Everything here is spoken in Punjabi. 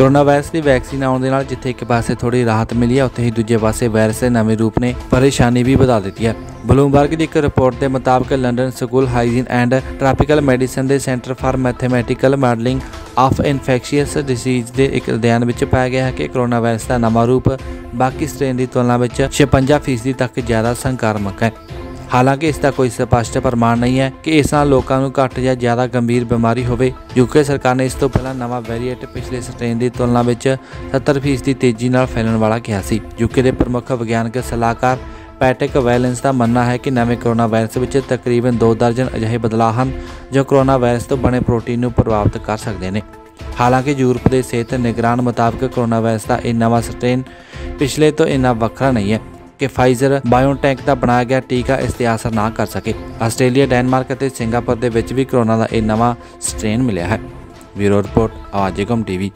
ਕੋਰੋਨਾ ਵਾਇਰਸ ਦੀ ਵੈਕਸੀਨ ਆਉਣ ਦੇ ਨਾਲ ਜਿੱਥੇ ਇੱਕ ਪਾਸੇ ਥੋੜੀ ਰਾਹਤ ਮਿਲੀ ਹੈ, ਉੱਥੇ ਹੀ ਦੂਜੇ ਪਾਸੇ ਵਾਇਰਸ ਦੇ ਨਵੇਂ ਰੂਪ ਨੇ ਪਰੇਸ਼ਾਨੀ ਵੀ ਵਧਾ ਦਿੱਤੀ ਹੈ। ਬਲੂਮਬਰਗ ਦੀ ਇੱਕ ਰਿਪੋਰਟ ਦੇ ਮੁਤਾਬਕ London School Hygiene and Tropical Medicine ਦੇ Centre for Mathematical Modelling of Infectious Diseases ਦੇ ਇੱਕ ਅਧਿਐਨ ਵਿੱਚ ਪਾਇਆ ਗਿਆ ਹੈ ਕਿ ਕੋਰੋਨਾ ਵਾਇਰਸ ਦਾ ਨਵਾਂ ਰੂਪ ਬਾਕੀ ਸਟ੍ਰੇਨ ਦੀ ਤੁਲਨਾ ਵਿੱਚ 56% ਤੱਕ ਜ਼ਿਆਦਾ ਸੰਕਰਾਮਕ ਹੈ। ਹਾਲਾਂਕਿ ਇਸ ਦਾ ਕੋਈ ਸਪਸ਼ਟ ਪ੍ਰਮਾਣ ਨਹੀਂ ਹੈ ਕਿ ਇਸ ਨਾਲ ਲੋਕਾਂ ਨੂੰ ਘੱਟ ਜਾਂ ਜ਼ਿਆਦਾ ਗੰਭੀਰ ਬਿਮਾਰੀ ਹੋਵੇ। ਯੂਕੇ ਸਰਕਾਰ ਨੇ ਇਸ ਤੋਂ ਪਹਿਲਾਂ ਨਵਾਂ ਵੈਰੀਐਂਟ ਪਿਛਲੇ ਸਟ੍ਰੇਨ ਦੀ ਤੁਲਨਾ ਵਿੱਚ 70% ਦੀ ਤੇਜ਼ੀ ਨਾਲ ਫੈਲਣ ਵਾਲਾ ਕਿਹਾ ਸੀ। ਯੂਕੇ ਦੇ ਪ੍ਰਮੁੱਖ ਵਿਗਿਆਨਕ ਸਲਾਹਕਾਰ ਪੈਟਿਕ ਵੈਲੈਂਸ ਦਾ ਮੰਨਣਾ ਹੈ ਕਿ ਨਵੇਂ ਕੋਰੋਨਾ ਵਾਇਰਸ ਵਿੱਚ ਤਕਰੀਬਨ 2 ਦਰਜਨ ਅਜਿਹੇ ਬਦਲਾਅ ਹਨ ਜੋ ਕੋਰੋਨਾ ਵਾਇਰਸ ਤੋਂ ਬਣੇ ਪ੍ਰੋਟੀਨ ਨੂੰ ਪ੍ਰਭਾਵਿਤ ਕਰ ਸਕਦੇ ਨੇ। ਹਾਲਾਂਕਿ ਯੂਰਪ ਦੇ ਸਿਹਤ ਨਿਗਰਾਨ ਮੁਤਾਬਕ ਕੋਰੋਨਾ ਵਾਇਰਸ ਦਾ ਇਹ ਨਵਾਂ ਸਟ੍ਰੇਨ ਪਿਛਲੇ ਤੋਂ ਇੰਨਾ ਵੱਖਰਾ ਨਹੀਂ ਹੈ। ਕਿ ਫਾਈਜ਼ਰ ਬਾਇਓਟੈਕ ਦਾ ਬਣਾਇਆ ਗਿਆ ਟੀਕਾ ਇਸ ਤੇ ਅਸਰ ਨਾ ਕਰ ਸਕੇ। ਆਸਟ੍ਰੇਲੀਆ, ਡੈਨਮਾਰਕ ਅਤੇ ਸਿੰਗਾਪੁਰ ਦੇ ਵਿੱਚ ਵੀ ਕਰੋਨਾ ਦਾ ਇਹ ਨਵਾਂ ਸਟ੍ਰੇਨ ਮਿਲਿਆ ਹੈ। ਬਿਊਰੋ ਰਿਪੋਰਟ ਆਵਾਜ਼ੇਕਮ ਟੀਵੀ।